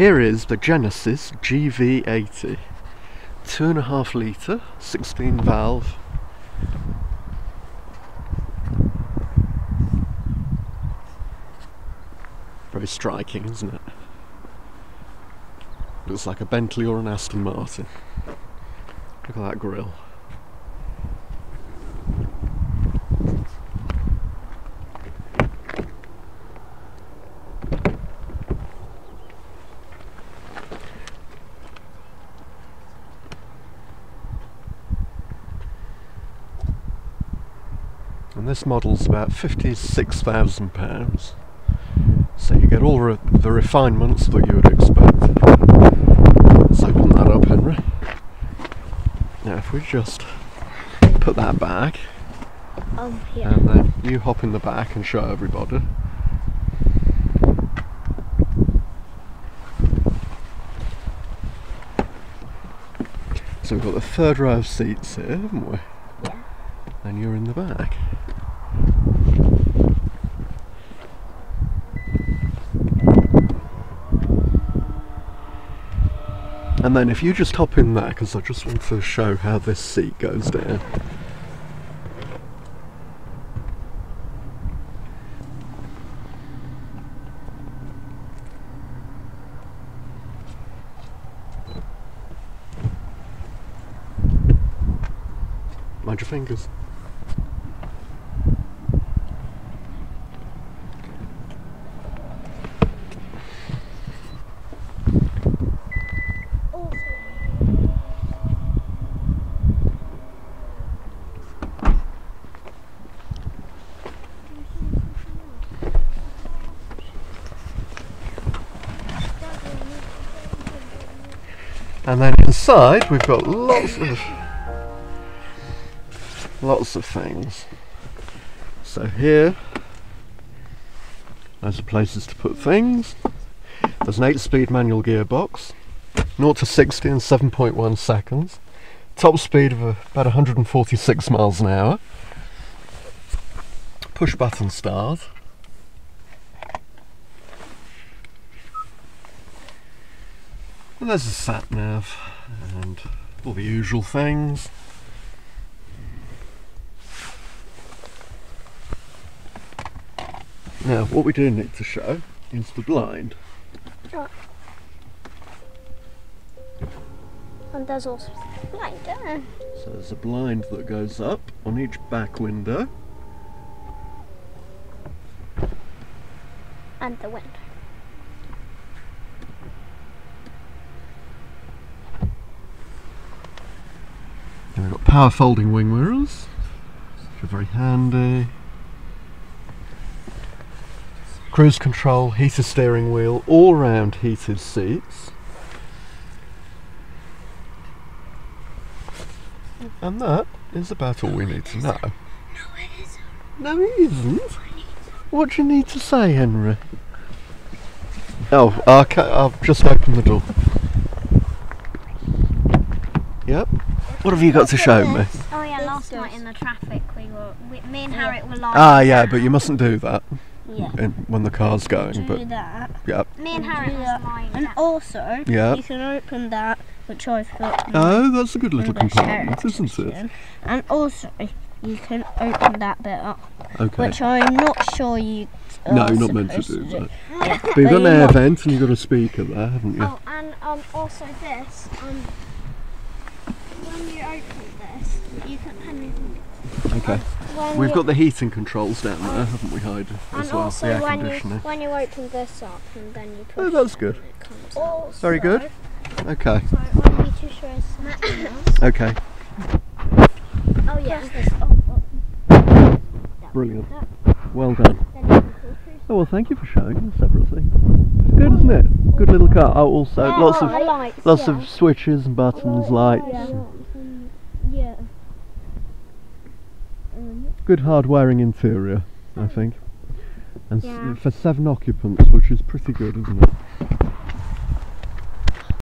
Here is the Genesis GV80. Two and a half litre, 16 valve. Very striking, isn't it? Looks like a Bentley or an Aston Martin. Look at that grille. And this model's about £56,000 so you get all re the refinements that you would expect. Let's open that up Henry. Now if we just put that back. Um, yeah. and then you hop in the back and show everybody. So we've got the third row of seats here haven't we? Yeah. and you're in the back And then if you just hop in there, because I just want to show how this seat goes down. Mind your fingers. And then inside we've got lots of lots of things. So here there's the places to put things. There's an 8-speed manual gearbox, 0 to 60 in 7.1 seconds. Top speed of about 146 miles an hour. Push button start. There's a sat nav and all the usual things. Now, what we do need to show is the blind. And there's also a blind there. So there's a blind that goes up on each back window. And the window. And we've got power folding wing mirrors, which are very handy. Cruise control, heated steering wheel, all round heated seats. And that is about all we need to know. No, it isn't. What do you need to say, Henry? Oh, I've just opened the door. Yep. What have you got to show me? Oh yeah, last night in the traffic we were, we, me and Harriet were lying. Ah, yeah, but you mustn't do that Yeah. in, when the car's going. do But that. yep. Me and Harriet Yeah. was lying. And down. also, Yeah. you can open that, which I've put in Oh, that's a good little compartment, isn't it? And also, you can open that bit up, Okay. which I'm not sure you. No, are you're not meant to supposed do that. Yeah, But you've got an you're air vent and you've got a speaker there, haven't you? Oh, and um, also this. Um, when you open this, you can. Henry, Okay. when We've you, got the heating controls down there, haven't we, Hyde? As and well, also the air when you when you open this up and then you oh, push. Oh, that's it good. and it comes Also. Very good. Okay. So I need to show us something else. Okay. Oh yeah. Oh, oh. Brilliant. Well done. Then you can pull through. Oh well, thank you for showing us everything. It's good, isn't it? Good little car. Oh, also lots Oh, of lights, lots yeah. of switches and buttons, lights. Yeah. yeah. Good hard wearing interior, I think. And Yeah. for seven occupants, which is pretty good, isn't it?